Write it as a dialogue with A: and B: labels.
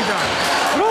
A: novidade.